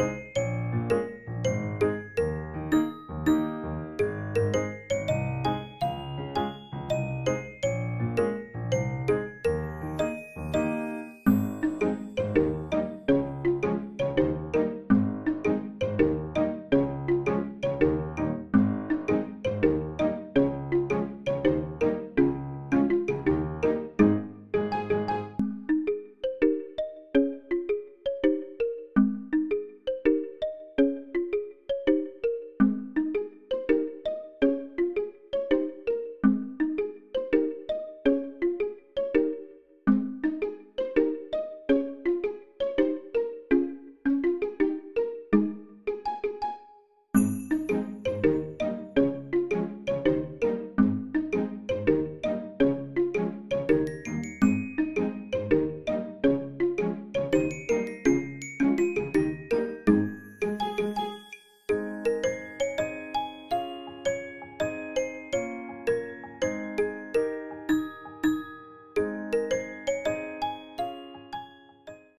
え?